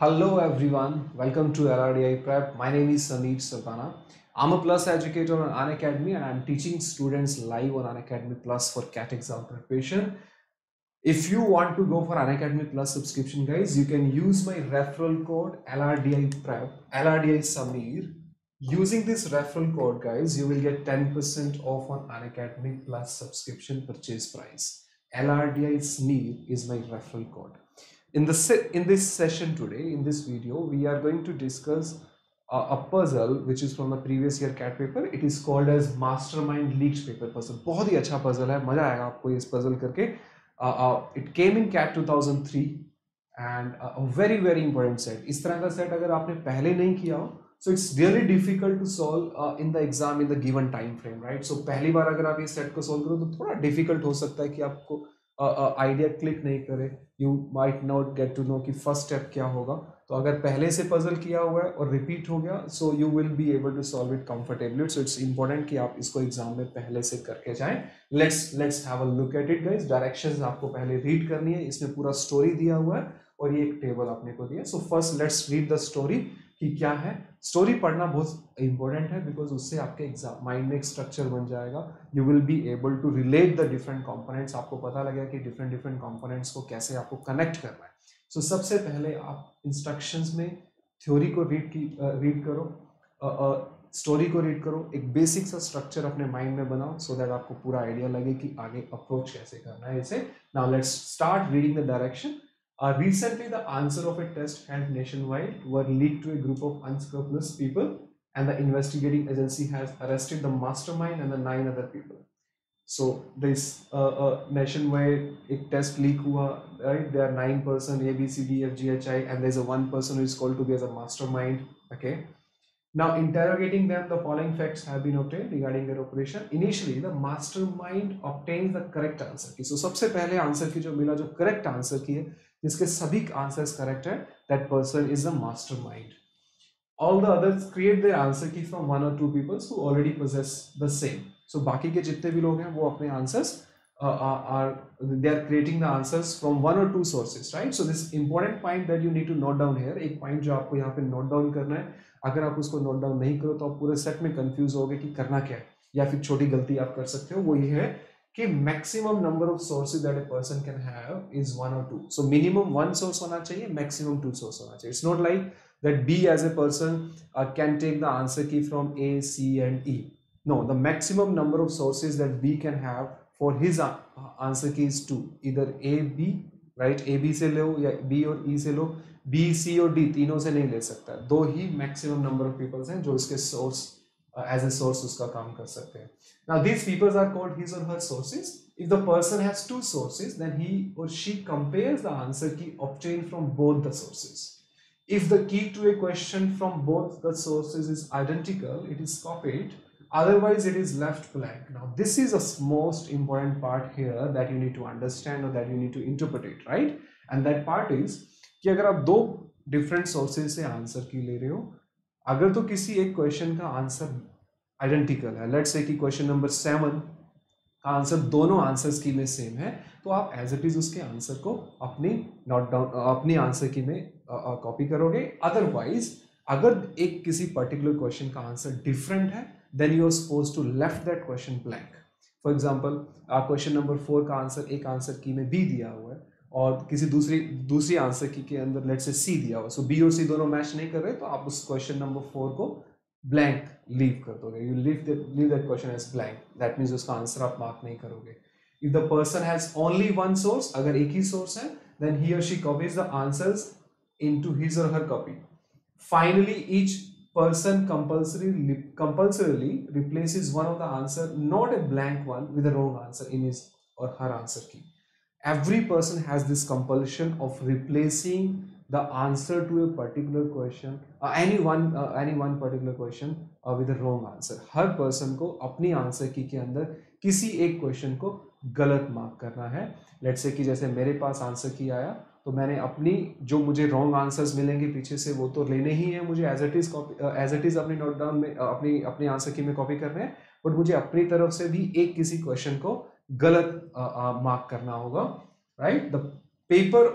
Hello everyone, welcome to LRDI Prep. My name is Sameer Sultana. I'm a plus educator on Unacademy and I'm teaching students live on Unacademy Plus for CAT exam preparation. If you want to go for Unacademy Plus subscription, guys, you can use my referral code LRDI Prep, LRDI Sameer. Using this referral code, guys, you will get 10% off on Unacademy Plus subscription purchase price. LRDI Sameer is my referral code. In the in this session today, in this video, we are going to discuss a, a puzzle which is from the previous year CAT paper. It is called as Mastermind Leaked Paper Puzzle. बहुत ही अच्छा puzzle है मज़ा आएगा आपको इस puzzle करके. Uh, uh, it came in CAT 2003 and uh, a very very important set. इस तरह का set अगर आपने पहले नहीं किया हो it's really difficult to solve uh, in the exam in the given time frame right so पहली बार अगर आप ये set को solve करो तो थोड़ा difficult हो सकता है कि आपको आइडिया क्लिक नहीं करे you might not get to know कि फ़र्स्ट स्टेप क्या होगा। तो अगर पहले से पजल किया हुआ है और रिपीट हो गया so you will be able to solve it comfortably so it's important कि आप इसको एग्ज़ाम में पहले से करके जाएँ। Let's let's have a look at it guys directions आपको पहले रीड करनी है। इसमें पूरा स्टोरी दिया हुआ है और ये एक टेबल आपने को दिया so first let's read the story कि क्या है? स्टोरी पढ़ना बहुत इंपॉर्टेंट है बिकॉज़ उससे आपके एग्ज़ाम माइंड में एक स्ट्रक्चर बन जाएगा। You will be able to relate the different components आपको पता लगेगा कि डिफरेंट डिफरेंट कंपोनेंट्स को कैसे आपको कनेक्ट करना है। सो so, सबसे पहले आप इंस्ट्रक्शंस में थ्योरी को रीड की रीड करो। स्टोरी uh, uh, को रीड करो। एक बेसिक सा स्ट्रक्चर अपने माइंड में बनाओ सो so दैट आपको पूरा आइडिया लगे कि आगे अप्रोच कैसे करना है इसे। Now let's start reading the direction Uh, recently, the answer of a test held nationwide were leaked to a group of unscrupulous people, and the investigating agency has arrested the mastermind and the nine other people. So this uh, uh, nationwide एक test leak हुआ, right? There are nine person A B C D F G H I, and there's a one person who is called to be as a mastermind. Okay. Now interrogating them, the following facts have been obtained regarding their operation. Initially, the mastermind obtains the correct answer key. So सबसे पहले answer key जो मिला जो correct answer key है जिसके सभी answers correct है that person is a master mind all the others create their answer key from one or two peoples who already possess the same so बाकी के जितने भी लोग हैं, वो अपने answers are they are creating the answers from one or two sources right so this important point that you need to note down here एक point जो आपको यहाँ पे नोट डाउन करना है, अगर आप उसको नोट डाउन नहीं करो तो आप पूरे सेट में कंफ्यूज हो कि करना क्या है, या फिर छोटी गलती आप कर सकते हो, वो ये है कि maximum number of sources that a person can have is one or two so minimum one source होना चाहिए मैक्सिमम टू सोर्स होना चाहिए. It's not like that B as a person can take the answer key from A C and E no the maximum number of sources that B can have for his answer key is two इधर A B right A B से लो या B और ई से लो. B C और D तीनों से नहीं ले सकता. दो ही मैक्सिमम नंबर ऑफ़ पीपल्स हैं जो इसके सोर्स. एज ए सोर्स उसका काम कर सकते हैं now these people are called his or her sources if the person has two sources then he or she compares the answer key obtained from both the sources if the key to a question from both the sources is identical it is copied otherwise it is left blank now this is a most important part here that you need to understand or that you need to interpret it right and that part is कि अगर आप दो different sources से answer की ले रहे हो अगर तो किसी एक क्वेश्चन का आंसर आइडेंटिकल है। लेट्स से कि क्वेश्चन नंबर सेवन का आंसर दोनों आंसर्स की में सेम है तो आप एज इट इज़ उसके आंसर को अपनी नोट डाउन अपनी आंसर की में कॉपी करोगे। अदरवाइज़ अगर एक किसी पर्टिकुलर क्वेश्चन का आंसर डिफरेंट है then you are suppose to left that question blank for example question number four का आंसर एक आंसर की में बी दिया हुआ है और किसी दूसरी दूसरी आंसर की, के अंदर लेट से सी दिया हुआ। सो बी और सी दोनों मैच नहीं कर रहे तो आप उस क्वेश्चन नंबर फोर को ब्लैंक लीव कर दोगे। You leave leave that question as blank that means उसका आंसर आप मार्क नहीं करोगे। If the person has only one source अगर एक ही सोर्स है then he or she copies the answers into his or her copy finally each person compulsorily compulsorily replaces one of the answer not a blank one with a wrong answer in his or her answer key. Every person has this compulsion of replacing the answer to a particular question uh, any one uh, any one particular question uh, with a wrong answer हर person को अपनी answer की के अंदर किसी एक question को गलत मार्क करना है लेट्स से कि जैसे मेरे पास आंसर की आया तो मैंने अपनी जो मुझे रॉन्ग आंसर्स मिलेंगे पीछे से वो तो लेने ही है मुझे as it is copy as it is अपनी नोट डाउन में अपनी अपनी आंसर की में कॉपी करने हैं बट मुझे अपनी तरफ़ से भी एक किसी क्वेश्चन को गलत मार्क करना होगा right the paper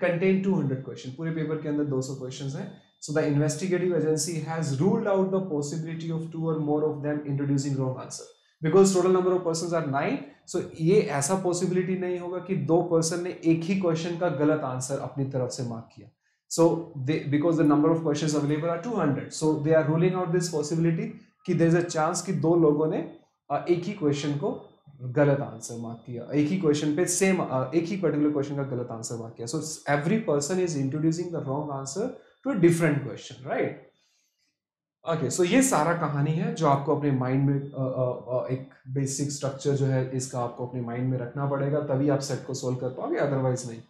contain 200 question पूरे पेपर के अंदर 200 क्वेश्चंस हैं. So the investigative agency has ruled out the possibility of two or more of them introducing wrong answer because total number of person are nine so ये ऐसा possibility नहीं होगा कि दो पर्सन ने एक ही क्वेश्चन का गलत आंसर अपनी तरफ़ से मार्क किया. So they because the number of question available are two hundred so they are ruling out this possibility कि देर इज़ अ चांस कि दो लोगों ने एक ही क्वेश्चन को गलत आंसर मार्क किया। एक ही क्वेश्चन पे सेम एक ही पर्टिकुलर क्वेश्चन का गलत आंसर मार्क किया। So every person is introducing the wrong answer to different question right okay so ये सारा कहानी है जो आपको अपने माइंड में uh, uh, एक बेसिक स्ट्रक्चर जो है इसका आपको अपने माइंड में रखना पड़ेगा तभी आप सेट को सोल्व कर पाओगे अदरवाइज़ नहीं।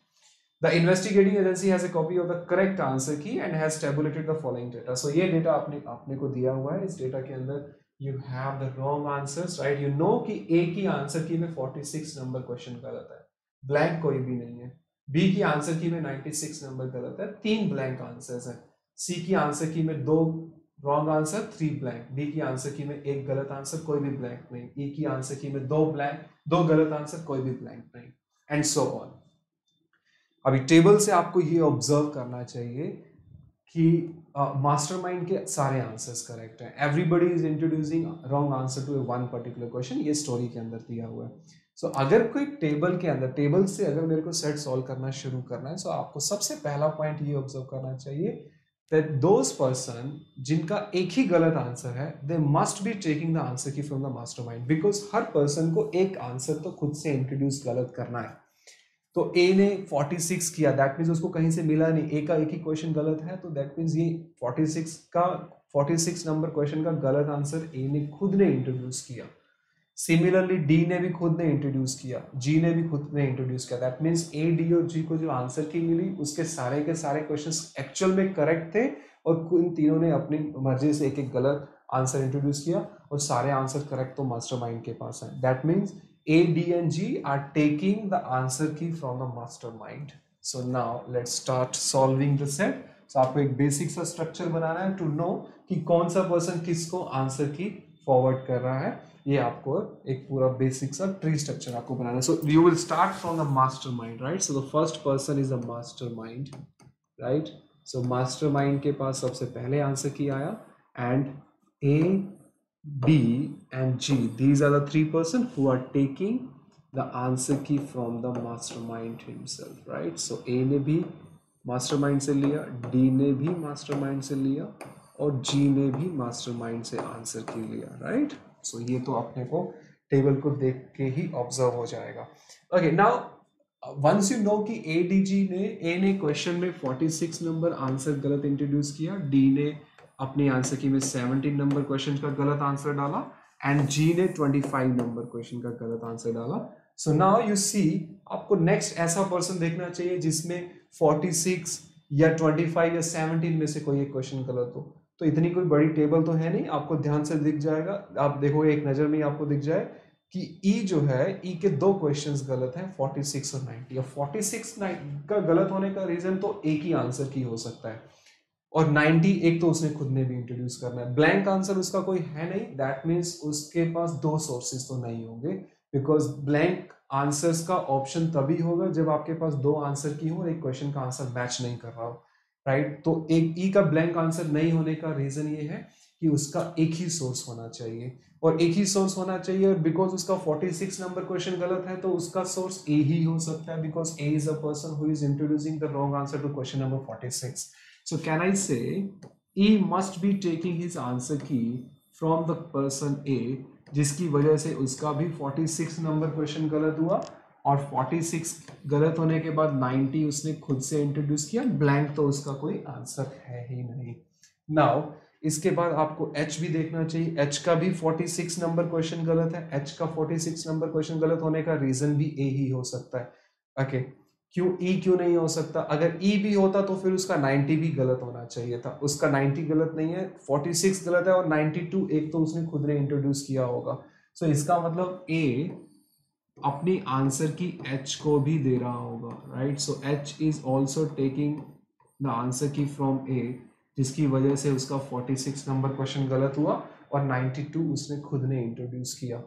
The investigating agency has a copy of the correct answer key and has tabulated the following data so ये डेटा आपने आपने को दिया हुआ है इस डेटा के अंदर you have the wrong answers, right? You know कि A की आंसर की में 46 नंबर क्वेश्चन गलत है। ब्लैंक कोई भी नहीं है। बी की आंसर की में 96 नंबर गलत है। तीन ब्लैंक आंसर्स हैं। सी की आंसर की में दो wrong answer three blank D की आंसर की में एक गलत आंसर कोई भी ब्लैंक नहीं। ई e की आंसर की में दो ब्लैंक दो गलत आंसर कोई भी ब्लैंक नहीं। एंड सो ऑन अभी टेबल से आपको ये ऑब्ज़र्व करना चाहिए कि मास्टरमाइंड uh, के सारे आंसर्स करेक्ट हैं। Everybody is introducing wrong answer to a one particular question ये स्टोरी के अंदर दिया हुआ है। सो so, अगर कोई टेबल के अंदर टेबल से अगर मेरे को सेट सॉल्व करना शुरू करना है सो so आपको सबसे पहला पॉइंट ये ऑब्ज़र्व करना चाहिए दैट दोज पर्सन जिनका एक ही गलत आंसर है they must be taking the answer key from the master mind because her person को एक आंसर तो खुद से इंट्रोड्यूस गलत करना है। तो ए ने 46 किया। दैट मीन्स उसको कहीं से मिला नहीं। ए का एक ही क्वेश्चन गलत है तो दैट मीन्स ये 46 का 46 नंबर क्वेश्चन का गलत आंसर ए ने खुद ने इंट्रोड्यूस किया। सिमिलरली डी ने भी खुद ने इंट्रोड्यूस किया। जी ने भी खुद ने इंट्रोड्यूस किया। दैट मीन्स ए डी और जी को जो आंसर की मिली, उसके सारे के सारे क्वेश्चन एक्चुअल में करेक्ट थे और इन तीनों ने अपनी मर्ज़ी से एक एक गलत आंसर इंट्रोड्यूस किया और सारे आंसर करेक्ट तो मास्टर के पास है that means A, D, and G are taking the answer key from the mastermind. So now let's start solving the set. So आपको एक बेसिक सा स्ट्रक्चर बनाना है टू नो कि कौन सा पर्सन किसको आंसर की फॉरवर्ड कर रहा है। ये आपको एक पूरा बेसिक सा ट्री स्ट्रक्चर आपको बनाना है। So you will start from the master mind right so the first person is the master mind right so master mind के पास सबसे पहले आंसर की आया। And A B and G. These are the three person who are taking the answer key from the mastermind himself, right? So A ने भी mastermind से लिया, D ने भी mastermind से लिया और G ने भी mastermind से answer की लिया, right? So ये तो अपने को टेबल को देख के ही ऑब्ज़र्व हो जाएगा okay now once you know कि ए डी जी ने ए ने क्वेश्चन में 46 नंबर आंसर गलत इंट्रोड्यूस किया डी ने अपनी आंसर की में 17 नंबर क्वेश्चन का गलत आंसर डाला एंड जी ने 25 नंबर क्वेश्चन का गलत आंसर डाला. सो नाउ यू सी आपको नेक्स्ट ऐसा पर्सन देखना चाहिए जिसमें 46 या 25 या 17 में से कोई एक क्वेश्चन गलत हो। तो इतनी कोई बड़ी टेबल तो है नहीं, आपको ध्यान से दिख जाएगा। आप देखो, एक नज़र में आपको दिख जाए कि ई e जो है ई e के दो क्वेश्चंस गलत हैं 46 और 90 और 46 का गलत होने का रीजन तो एक ही आंसर की हो सकता है। और 90 एक तो उसने खुद ने भी इंट्रोड्यूस करना है। ब्लैंक आंसर उसका कोई है नहीं। दैट मीन्स उसके पास दो सोर्सेज तो नहीं होंगे। बिकॉज़ ब्लैंक आंसर्स का ऑप्शन तभी होगा जब आपके पास दो आंसर की हो और एक क्वेश्चन का आंसर मैच नहीं कर रहा हो। Right right? तो एक ई e का ब्लैंक आंसर नहीं होने का रीजन ये है कि उसका एक ही सोर्स होना चाहिए। और एक ही सोर्स होना चाहिए और बिकॉज़ उसका 46 नंबर क्वेश्चन गलत है तो उसका सोर्स ए ही हो सकता है। Because A is a person who is introducing the wrong answer to question number 46 So can I say E must be taking his answer key from the person A, जिसकी वजह से उसका भी 46 number question गलत हुआ और 46 गलत होने के बाद 90 उसने खुद से इंट्रोड्यूस किया ब्लैंक तो उसका कोई आंसर है ही नहीं। नाउ इसके बाद आपको H भी देखना चाहिए। H का भी 46 नंबर क्वेश्चन गलत है। H का 46 नंबर क्वेश्चन गलत होने का रीजन भी ए ही हो सकता है। Okay okay. क्यों ई e क्यों नहीं हो सकता? अगर ई e भी होता तो फिर उसका 90 भी गलत होना चाहिए था। उसका 90 गलत नहीं है 46 गलत है और 92 एक तो उसने खुद ने इंट्रोड्यूस किया होगा। सो so, इसका मतलब ए अपनी आंसर की एच को भी दे रहा होगा right so H is also taking the answer key from A जिसकी वजह से उसका 46 नंबर क्वेश्चन गलत हुआ और 92 उसने खुद ने इंट्रोड्यूस किया।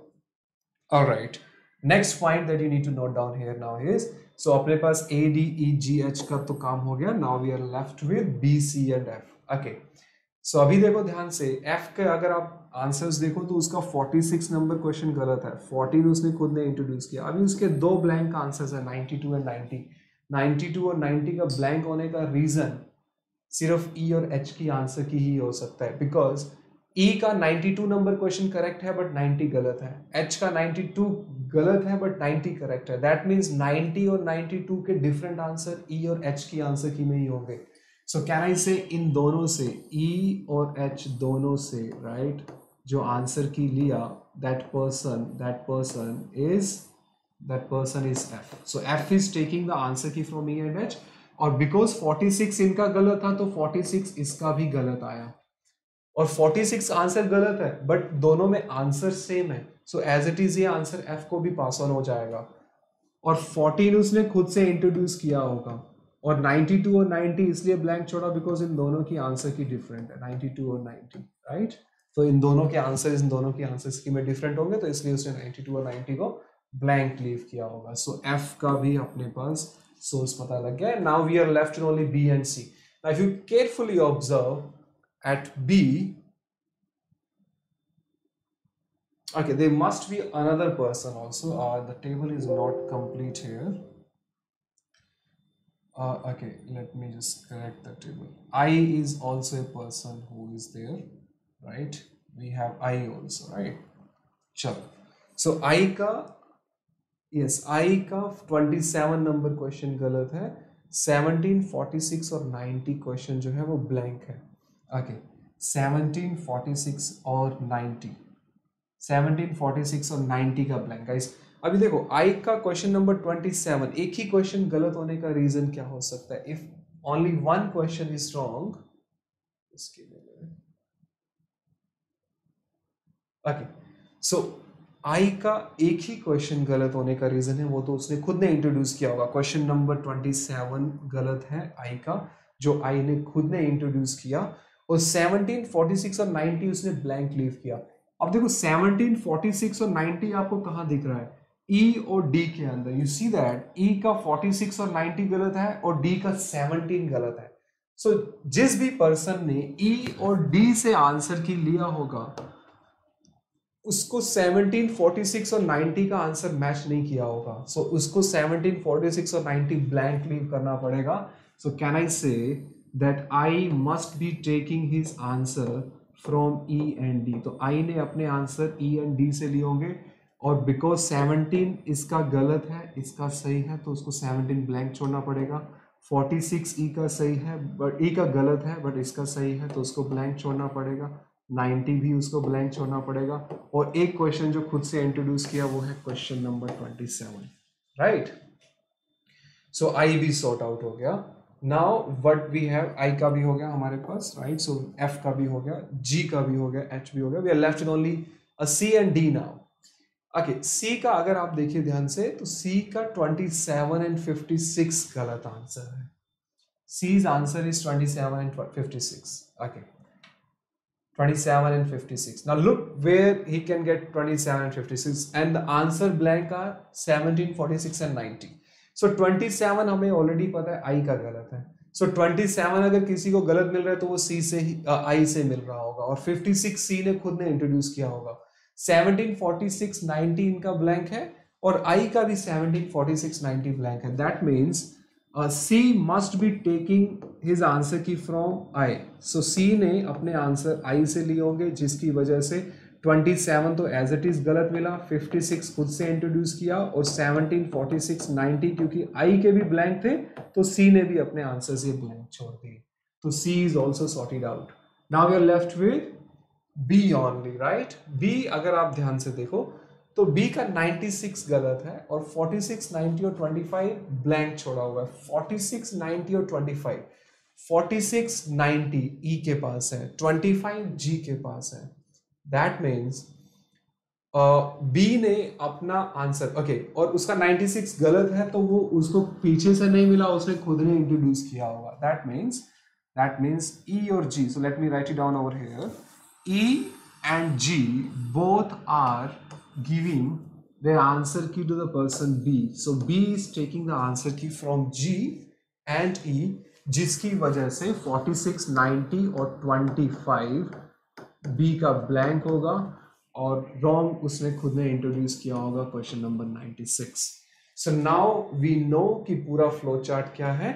Right next point that you need to note down here now is so so, अपने पास A D E G H का तो काम हो गया। Now we are left with B C and F okay so अभी देखो ध्यान से एफ़ के अगर आप आंसर्स देखो तो उसका 46 नंबर क्वेश्चन गलत है। 14 उसने खुद ने इंट्रोड्यूस किया। अभी उसके दो ब्लैंक आंसर्स है 92 एंड 90 92 और 90 का ब्लैंक होने का रीजन सिर्फ़ ई e और एच की आंसर की ही हो सकता है। बिकॉज़ ई e का 92 नंबर क्वेश्चन करेक्ट है बट 90 गलत है. एच का 92 गलत है बट 90 करेक्ट है. दैट मीन्स 90 और 92 के डिफरेंट आंसर ई और एच की आंसर की में ही होंगे. सो कैन आई से इन दोनों से ई e और एच दोनों से राइट right, जो आंसर की लिया that person that person is that person is F so F is taking the answer key from E and H और बिकॉज़ 46 इनका गलत था तो 46 इसका भी गलत आया. और 46 आंसर गलत है बट दोनों में आंसर सेम है। सो एज इट इज़ ये आंसर एफ़ को भी पास ऑन हो जाएगा। और 14 उसने खुद से इंट्रोड्यूस किया होगा। और 92 और 90 इसलिए ब्लैंक छोड़ा बिकॉज़ इन दोनों की आंसर की डिफरेंट है। 92 और 90 राइट तो इन दोनों के आंसर इन दोनों के आंसर्स की में डिफरेंट होंगे तो इसलिए उसने 92 और 90 को ब्लैंक लीव किया होगा। सो so, एफ़ का भी अपने पास सोर्स पता लग गया now we are left only B and C if you carefully observe at B okay there must be another person also uh, the table is not complete here uh, okay let me just correct the table i is also a person who is there right we have i also right sure so i ka yes i का 27 number question गलत है 17 46 और 90 question जो है वो blank है okay 17 46 और 90 17 46 और 90 का ब्लैंक गाइस अभी देखो आई का क्वेश्चन नंबर 27 एक ही क्वेश्चन गलत होने का रीजन क्या हो सकता है? If only one question is wrong इसके ओके सो आई का एक ही क्वेश्चन गलत होने का रीजन है, वो तो उसने खुद ने इंट्रोड्यूस किया होगा. क्वेश्चन नंबर ट्वेंटी सेवन गलत है आई का, जो आई ने खुद ने इंट्रोड्यूस किया। और सेवनटीन फोर्टी सिक्स और नाइनटी उसने ब्लैंक लीव किया। अब देखो सेवनटीन फोर्टी सिक्स और नाइनटी आपको कहाँ दिख रहा है? ई e और डी के अंदर। यू सी दैट ई का फोर्टी सिक्स और नाइनटी गलत है और डी का सेवनटीन गलत है। सो so, जिस भी पर्सन ने ई e और डी से आंसर की लिया होगा उसको 1746 और 90 का आंसर मैच नहीं किया होगा। सो so, उसको 1746 और 90 ब्लैंक लीव करना पड़ेगा। So can I say that I must be taking his answer from E and D तो आई ने अपने आंसर ई एंड डी से लिए होंगे, और बिकॉज़ 17 इसका गलत है, इसका सही है तो उसको 17 ब्लैंक छोड़ना पड़ेगा। 46 ई e का सही है बट ई e का गलत है बट इसका सही है तो उसको ब्लैंक छोड़ना पड़ेगा। 90 भी उसको ब्लैंक छोड़ना पड़ेगा। और एक क्वेश्चन जो खुद से इंट्रोड्यूस किया, वो है question number 27 right so I भी सॉर्ट आउट हो गया। Now what we have I का भी हो गया हमारे पास राइट सो एफ़ का भी हो गया जी का भी हो गया एच भी हो गया. We are left in only a C and D now okay C का अगर आप देखिए ध्यान से तो सी का 27 एंड 56 गलत आंसर है. C's answer is 27 and 56 okay 27 and 56. Now look where he can get 27 and 56 and the answer blank are 17, 46 and 90. So 27 हमें already पता है आई का गलत है. So 27 अगर किसी को गलत मिल रहा है तो वो सी से ही I से मिल रहा होगा और फिफ्टी सिक्स सी ने खुद ने इंट्रोड्यूस किया होगा 17, 46, 90 इनका ब्लैंक है और आई का भी 17, 46, 90 ब्लैंक है. That means C must be taking his answer key from I so C ने अपने आंसर आई से लिए होंगे जिसकी वजह से 27 तो एज इट इज़ गलत मिला 56 खुद से इंट्रोड्यूस किया और 17 46 90 क्योंकि आई के भी ब्लैंक थे तो सी ने भी अपने आंसर से ब्लैंक छोड़ दिए। तो C is also sorted out now you're left with B only right B अगर आप ध्यान से देखो तो बी का 96 गलत है और 46, 90 और 25 ब्लैंक छोड़ा हुआ है। 46, 90 और 25 46, 90 ई के पास है। 25 जी के पास है। दैट मीन्स बी ने अपना आंसर ओके okay, और उसका 96 गलत है तो वो उसको पीछे से नहीं मिला उसने खुद ने इंट्रोड्यूस किया होगा that means that means E और G so let me write it down over here E and G both are giving their answer key to the person B. So B is taking the answer key from G and E जिसकी वजह से 46, 90 और 25 B का blank होगा और wrong उसने खुद ने इंट्रोड्यूस किया होगा question number 96 so now we know कि पूरा फ्लो चार्ट क्या है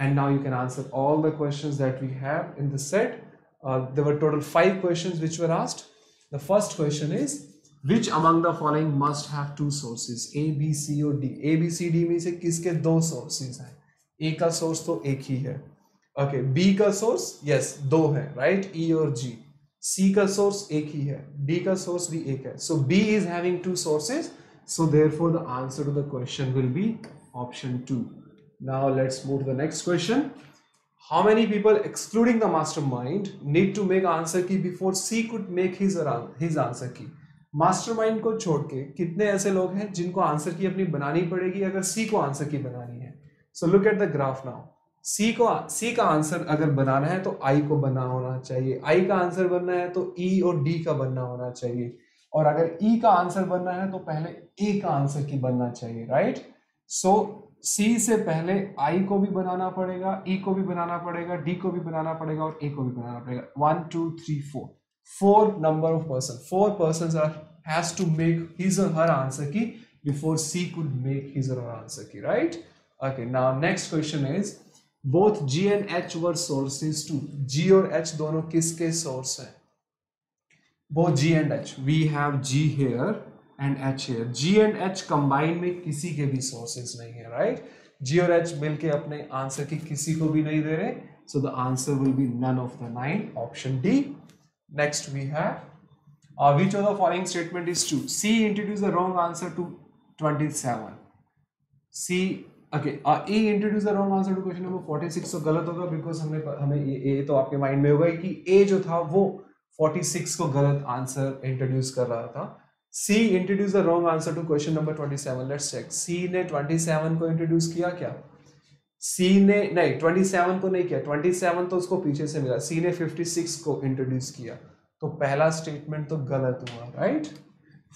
and now you can answer all the questions that we have in the set there were total five questions which were asked the first question is which among the following must have two sources? A b c or d? A b c d में से किसके दो sources हैं? A का source तो एक ही है. ओके okay, b का source yes दो है right? E और g. सी का सोर्स एक ही है डी का सोर्स भी एक है. So B is having two sources so therefore the answer to the question will be option two now let's move the next question how many people excluding the mastermind need to make answer key before C could make his answer key mastermind को छोड़ के कितने ऐसे लोग हैं जिनको answer की अपनी बनानी पड़ेगी अगर सी को आंसर की बनानी है? So look at the graph now C को सी का आंसर अगर बनाना है तो आई को बनना होना चाहिए। आई का आंसर बनना है तो ई e और डी का बनना होना चाहिए। और अगर ई e का आंसर बनना है तो पहले ए का आंसर की बनना चाहिए राइट सो सी से पहले आई को भी बनाना पड़ेगा ई e को भी बनाना पड़ेगा डी को भी बनाना पड़ेगा और ए को भी बनाना पड़ेगा। One two three four four number of person four person are has to make his और her answer key before C could make his और her answer key right okay now next question is both G and H were sources to G और H दोनों किसके source हैं? Both G and H we have G here and H here G and H combine में किसी के भी sources नहीं है राइट जी और एच मिलके अपने आंसर की किसी को भी नहीं दे रहे so the answer will be none of the nine option D next we have uh, which of the following statement is true? C introduce the wrong answer to 27 c okay A introduce the wrong answer to question number 46 तो गलत होगा because हमने हमें ये, तो आपके mind में होगा कि ए जो था वो 46 को गलत आंसर इंट्रोड्यूस कर रहा था। C introduce the wrong answer to question number 27 let's check C ने 27 को इंट्रोड्यूस किया क्या? सी ने नहीं 27 को नहीं किया। 27 तो उसको पीछे से मिला। सी ने 56 को इंट्रोड्यूस किया। तो पहला स्टेटमेंट तो गलत हुआ right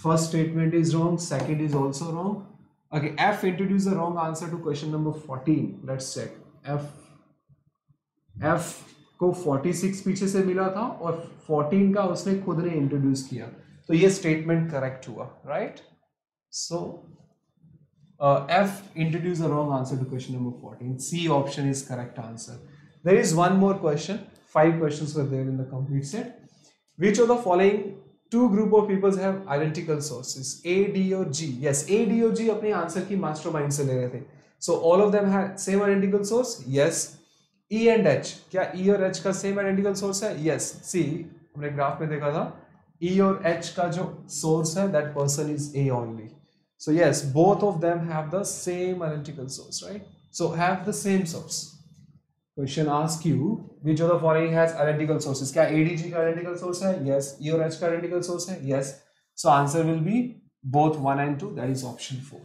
first statement is wrong second is also wrong Okay, F introduced the wrong answer to question number 14. Let's check. F F को 46 पीछे से मिला था और 14 का उसने खुद ने इंट्रोड्यूस किया तो ये स्टेटमेंट करेक्ट हुआ right so F introduced the wrong answer to question number 14. C option is correct answer. There is one more question. Five questions were there in the complete set. Which of the following two group of peoples have identical sources A D O G yes A D O G अपने answer key master से ले रहे थे। So all of them है same identical source yes E and H क्या E और H का same identical source है? यस सी हमने ग्राफ में देखा था। ई और एच का जो सोर्स है that person is A only so yes both of them have the same identical source right so have the same source question ask you which of the following has identical sources क्या ADG का identical source है? Yes E और H का identical source है? Yes so answer will be both one and two that is option four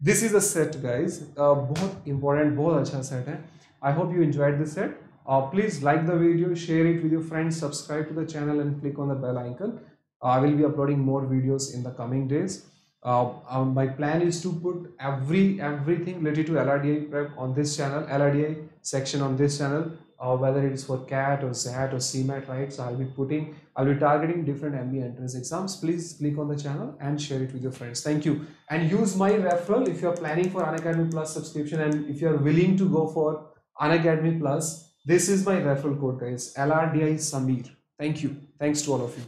this is a set guys बहुत important बहुत अच्छा set है. I hope you enjoyed this set please like the video share it with your friends subscribe to the channel and click on the bell icon I will be uploading more videos in the coming days. Uh, uh, my plan is to put every everything related to LRDI prep on this channel. LRDI section on this channel uh, whether it is for CAT or SAT or CMAT, right? So I'll be putting, I'll be targeting different MBA entrance exams. Please click on the channel and share it with your friends. Thank you. And use my referral if you're planning for Unacademy Plus subscription and if you're willing to go for Unacademy Plus, this is my referral code guys, LRDI Samir. Thank you. Thanks to all of you.